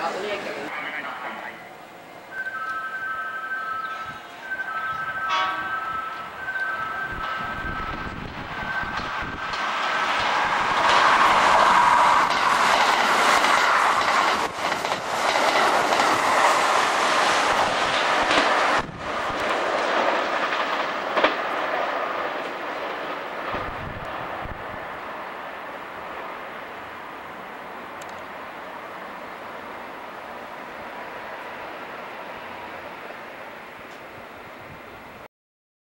把作业给